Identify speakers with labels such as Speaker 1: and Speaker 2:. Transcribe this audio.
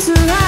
Speaker 1: things around